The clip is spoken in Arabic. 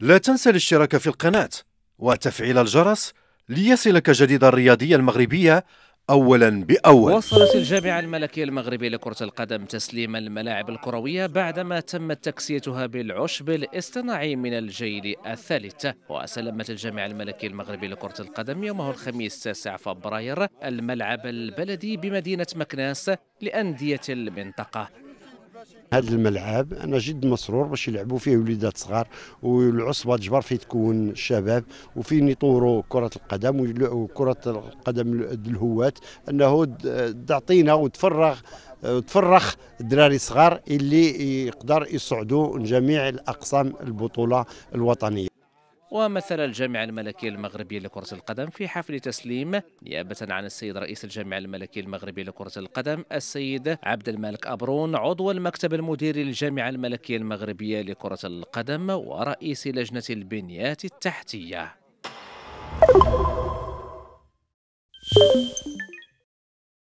لا تنسى الاشتراك في القناة وتفعيل الجرس ليصلك جديد الرياضية المغربية أولا بأول. وصلت الجامعة الملكية المغربية لكرة القدم تسليم الملاعب الكروية بعدما تمت تكسيتها بالعشب الاصطناعي من الجيل الثالث. وسلمت الجامعة الملكية المغربية لكرة القدم يومه الخميس 9 فبراير الملعب البلدي بمدينة مكناس لأندية المنطقة. هذا الملعب. أنا جد مسرور باش يلعبوا فيه وليدات صغار والعصبة تجبر فيه تكون الشباب وفين يطوروا كرة القدم وكره القدم الهواة أنه تعطينا وتفرغ تفرخ الدراري الصغار اللي يقدر يصعدوا جميع الأقسام البطولة الوطنية. ومثل الجامع الملكي المغربي لكرة القدم في حفل تسليم نيابة عن السيد رئيس الجامع الملكي المغربي لكرة القدم السيد عبد الملك أبرون عضو المكتب المديري للجامعة الملكية المغربية لكرة القدم ورئيس لجنة البنيات التحتية.